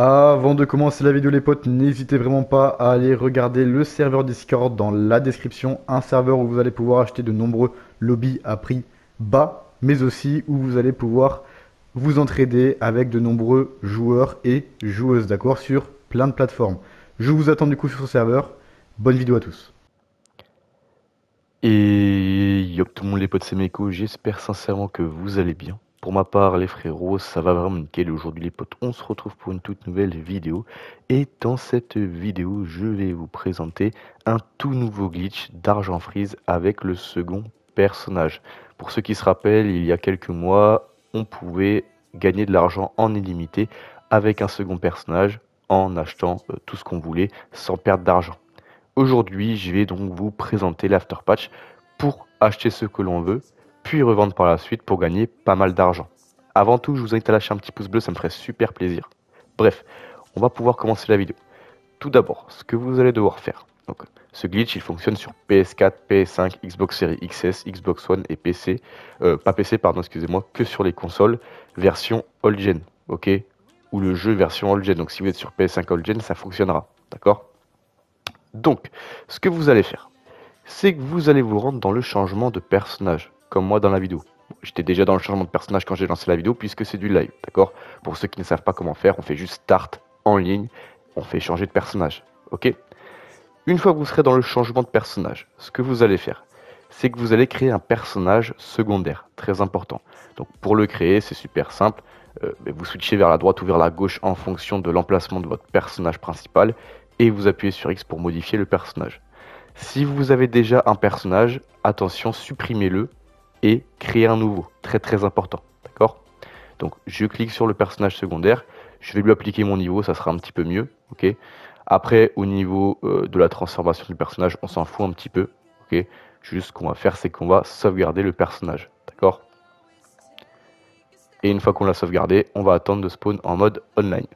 Avant de commencer la vidéo les potes, n'hésitez vraiment pas à aller regarder le serveur Discord dans la description. Un serveur où vous allez pouvoir acheter de nombreux lobbies à prix bas, mais aussi où vous allez pouvoir vous entraider avec de nombreux joueurs et joueuses, d'accord, sur plein de plateformes. Je vous attends du coup sur ce serveur. Bonne vidéo à tous. Et yo tout le monde les potes c'est Meko, j'espère sincèrement que vous allez bien. Pour ma part les frérots, ça va vraiment nickel. Aujourd'hui les potes, on se retrouve pour une toute nouvelle vidéo. Et dans cette vidéo, je vais vous présenter un tout nouveau glitch d'argent freeze avec le second personnage. Pour ceux qui se rappellent, il y a quelques mois, on pouvait gagner de l'argent en illimité avec un second personnage en achetant euh, tout ce qu'on voulait sans perdre d'argent. Aujourd'hui, je vais donc vous présenter l'afterpatch pour acheter ce que l'on veut, puis revendre par la suite pour gagner pas mal d'argent. Avant tout, je vous invite à lâcher un petit pouce bleu, ça me ferait super plaisir. Bref, on va pouvoir commencer la vidéo. Tout d'abord, ce que vous allez devoir faire. Donc, ce glitch, il fonctionne sur PS4, PS5, Xbox Series XS, Xbox One et PC. Euh, pas PC, pardon, excusez-moi, que sur les consoles version old gen, ok? Ou le jeu version old gen. Donc, si vous êtes sur PS5 old gen, ça fonctionnera, d'accord? Donc, ce que vous allez faire, c'est que vous allez vous rendre dans le changement de personnage, comme moi dans la vidéo. J'étais déjà dans le changement de personnage quand j'ai lancé la vidéo, puisque c'est du live, d'accord? Pour ceux qui ne savent pas comment faire, on fait juste start en ligne, on fait changer de personnage, ok? Une fois que vous serez dans le changement de personnage, ce que vous allez faire, c'est que vous allez créer un personnage secondaire, très important. Donc pour le créer, c'est super simple. Euh, vous switchez vers la droite ou vers la gauche en fonction de l'emplacement de votre personnage principal et vous appuyez sur X pour modifier le personnage. Si vous avez déjà un personnage, attention, supprimez-le et créez un nouveau. Très très important. D'accord? Donc je clique sur le personnage secondaire, je vais lui appliquer mon niveau, ça sera un petit peu mieux. ok? Après, au niveau euh, de la transformation du personnage, on s'en fout un petit peu. ok? Juste ce qu'on va faire, c'est qu'on va sauvegarder le personnage. D'accord? Et une fois qu'on l'a sauvegardé, on va attendre de spawn en mode online.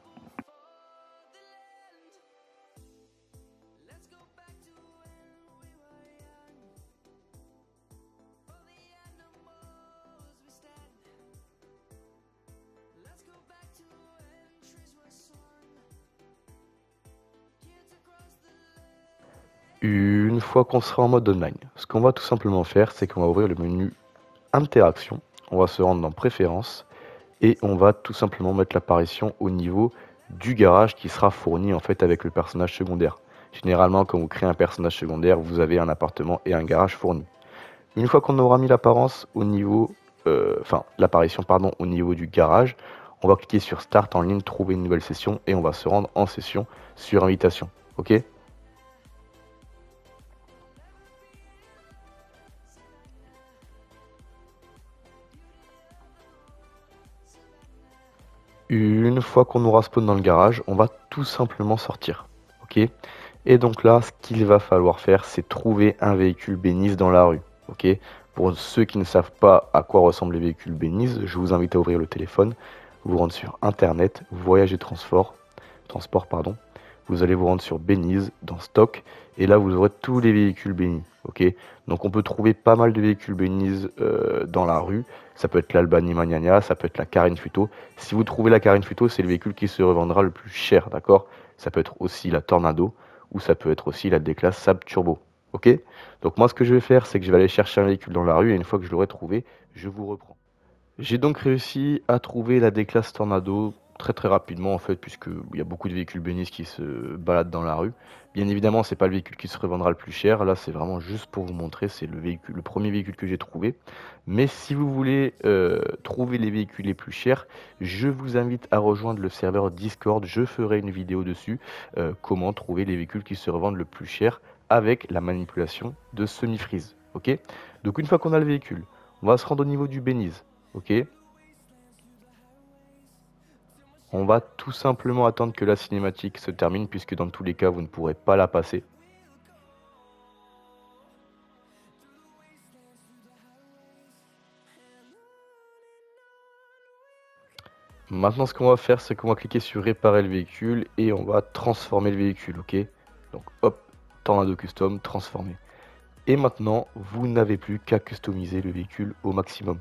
Une fois qu'on sera en mode online, ce qu'on va tout simplement faire, c'est qu'on va ouvrir le menu Interaction, on va se rendre dans Préférences et on va tout simplement mettre l'apparition au niveau du garage qui sera fourni en fait avec le personnage secondaire. Généralement, quand vous créez un personnage secondaire, vous avez un appartement et un garage fourni. Une fois qu'on aura mis l'apparence au niveau, euh, l'apparition pardon au niveau du garage, on va cliquer sur Start en ligne, trouver une nouvelle session et on va se rendre en session sur invitation. Ok? Une fois qu'on aura spawn dans le garage, on va tout simplement sortir. Ok? Et donc là, ce qu'il va falloir faire, c'est trouver un véhicule bénisse dans la rue. Ok? Pour ceux qui ne savent pas à quoi ressemblent les véhicules bénisse, je vous invite à ouvrir le téléphone, vous rendre sur internet, voyage et transport, transport pardon. Vous allez vous rendre sur Benize dans stock et là vous aurez tous les véhicules bénis. Donc on peut trouver pas mal de véhicules Benize euh, dans la rue. Ça peut être l'Albani Magnania, ça peut être la Carine Futo. Si vous trouvez la Carine Futo, c'est le véhicule qui se revendra le plus cher, d'accord? Ça peut être aussi la Tornado ou ça peut être aussi la D-Class Sab Turbo. Ok? Donc moi ce que je vais faire, c'est que je vais aller chercher un véhicule dans la rue et une fois que je l'aurai trouvé, je vous reprends. J'ai donc réussi à trouver la D-Class Tornado très rapidement en fait, puisqu'il y a beaucoup de véhicules bénis qui se baladent dans la rue. Bien évidemment, c'est pas le véhicule qui se revendra le plus cher. Là, c'est vraiment juste pour vous montrer, c'est le véhicule, le premier véhicule que j'ai trouvé. Mais si vous voulez euh, trouver les véhicules les plus chers, je vous invite à rejoindre le serveur Discord. Je ferai une vidéo dessus, euh, comment trouver les véhicules qui se revendent le plus cher avec la manipulation de semi-freeze. Ok? Donc une fois qu'on a le véhicule, on va se rendre au niveau du Benize. Ok? On va tout simplement attendre que la cinématique se termine puisque dans tous les cas vous ne pourrez pas la passer. Maintenant ce qu'on va faire c'est qu'on va cliquer sur réparer le véhicule et on va transformer le véhicule, ok? Donc hop, Tornado Custom, transformer. Et maintenant vous n'avez plus qu'à customiser le véhicule au maximum.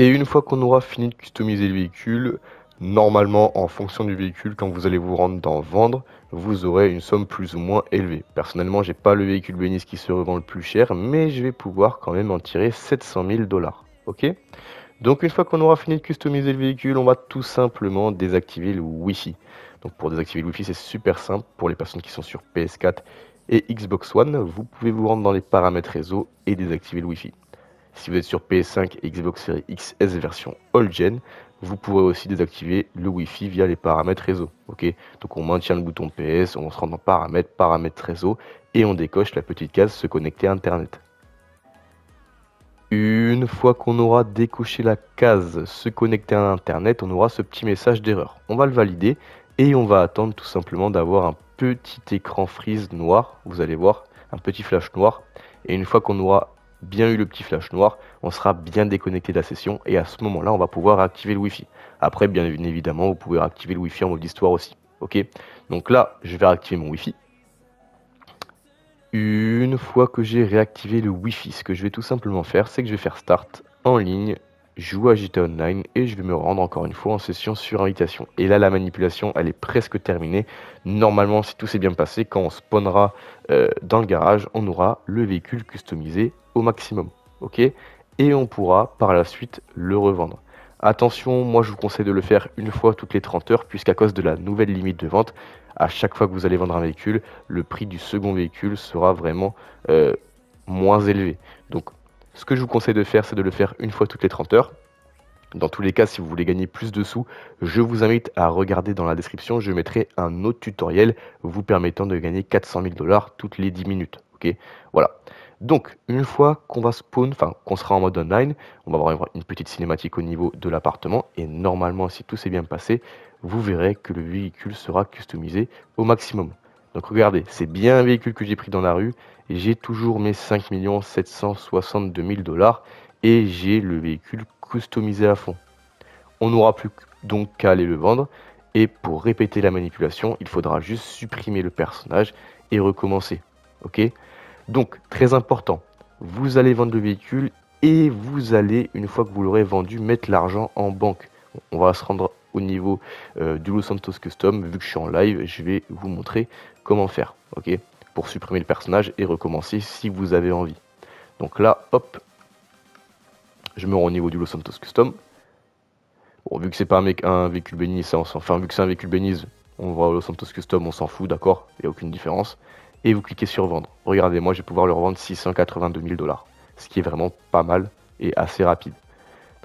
Et une fois qu'on aura fini de customiser le véhicule, normalement en fonction du véhicule, quand vous allez vous rendre dans vendre, vous aurez une somme plus ou moins élevée. Personnellement, j'ai pas le véhicule bénis qui se revend le plus cher, mais je vais pouvoir quand même en tirer 700 000 dollars. Ok? Donc une fois qu'on aura fini de customiser le véhicule, on va tout simplement désactiver le Wi-Fi. Donc pour désactiver le Wi-Fi, c'est super simple pour les personnes qui sont sur PS4 et Xbox One. Vous pouvez vous rendre dans les paramètres réseau et désactiver le Wi-Fi. Si vous êtes sur PS5 et Xbox Series XS version All Gen, vous pourrez aussi désactiver le Wi-Fi via les paramètres réseau. Donc on maintient le bouton PS, on se rend dans paramètres, paramètres réseau et on décoche la petite case se connecter à Internet. Une fois qu'on aura décoché la case se connecter à Internet, on aura ce petit message d'erreur. On va le valider et on va attendre tout simplement d'avoir un petit écran freeze noir. Vous allez voir, un petit flash noir. Et une fois qu'on aura bien eu le petit flash noir, on sera bien déconnecté de la session et à ce moment-là, on va pouvoir activer le Wi-Fi. Après, bien évidemment, vous pouvez activer le Wi-Fi en mode histoire aussi. Ok? Donc là, je vais activer mon Wi-Fi. Une fois que j'ai réactivé le Wi-Fi, ce que je vais tout simplement faire, c'est que je vais faire Start en ligne, jouer à GTA Online et je vais me rendre encore une fois en session sur invitation. Et là, la manipulation, elle est presque terminée. Normalement, si tout s'est bien passé, quand on spawnera euh, dans le garage, on aura le véhicule customisé au maximum. Ok? Et on pourra par la suite le revendre. Attention, moi je vous conseille de le faire une fois toutes les 30 heures, puisqu'à cause de la nouvelle limite de vente, à chaque fois que vous allez vendre un véhicule, le prix du second véhicule sera vraiment euh, moins élevé. Donc ce que je vous conseille de faire, c'est de le faire une fois toutes les 30 heures. Dans tous les cas, si vous voulez gagner plus de sous, je vous invite à regarder dans la description, je mettrai un autre tutoriel vous permettant de gagner 400 000 dollars toutes les 10 minutes. Ok, voilà. Donc, une fois qu'on va spawn, enfin qu'on sera en mode online, on va avoir une petite cinématique au niveau de l'appartement et normalement, si tout s'est bien passé, vous verrez que le véhicule sera customisé au maximum. Donc regardez, c'est bien un véhicule que j'ai pris dans la rue j'ai toujours mes 5 762 000 dollars et j'ai le véhicule customisé à fond. On n'aura plus donc qu'à aller le vendre et pour répéter la manipulation, il faudra juste supprimer le personnage et recommencer. Ok? Donc très important, vous allez vendre le véhicule et vous allez, une fois que vous l'aurez vendu, mettre l'argent en banque. On va se rendre au niveau euh, du Los Santos Custom. Vu que je suis en live, je vais vous montrer comment faire, ok Pour supprimer le personnage et recommencer si vous avez envie. Donc là, hop, je me rends au niveau du Los Santos Custom. Bon, vu que c'est pas un, un véhicule bénis, enfin vu que c'est un véhicule bénis, on au Los Santos Custom, on s'en fout, d'accord Il n'y a aucune différence. Et vous cliquez sur vendre. Regardez, moi je vais pouvoir le revendre 682 000 dollars. Ce qui est vraiment pas mal et assez rapide.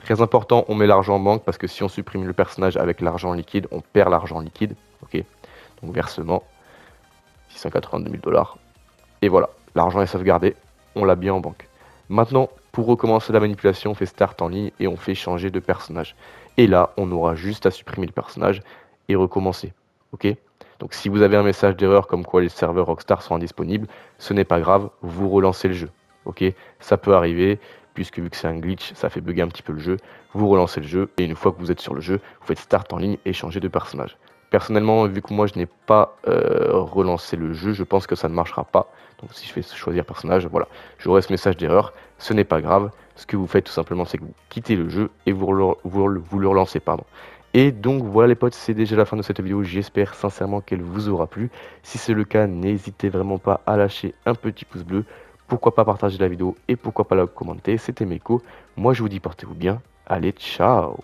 Très important, on met l'argent en banque parce que si on supprime le personnage avec l'argent liquide, on perd l'argent liquide. Ok? Donc versement, 682 000 dollars. Et voilà, l'argent est sauvegardé, on l'a bien en banque. Maintenant, pour recommencer la manipulation, on fait start en ligne et on fait changer de personnage. Et là, on aura juste à supprimer le personnage et recommencer. Ok? Donc si vous avez un message d'erreur comme quoi les serveurs Rockstar sont indisponibles, ce n'est pas grave, vous relancez le jeu. Ok? Ça peut arriver, puisque vu que c'est un glitch, ça fait bugger un petit peu le jeu. Vous relancez le jeu et une fois que vous êtes sur le jeu, vous faites start en ligne et changer de personnage. Personnellement, vu que moi je n'ai pas euh, relancé le jeu, je pense que ça ne marchera pas. Donc si je fais choisir personnage, voilà, j'aurai ce message d'erreur. Ce n'est pas grave. Ce que vous faites tout simplement, c'est que vous quittez le jeu et vous, vous, le relancez. Pardon. Et donc voilà les potes, c'est déjà la fin de cette vidéo. J'espère sincèrement qu'elle vous aura plu. Si c'est le cas, n'hésitez vraiment pas à lâcher un petit pouce bleu pourquoi pas partager la vidéo et pourquoi pas la commenter. C'était Meko. Moi je vous dis portez-vous bien. Allez, ciao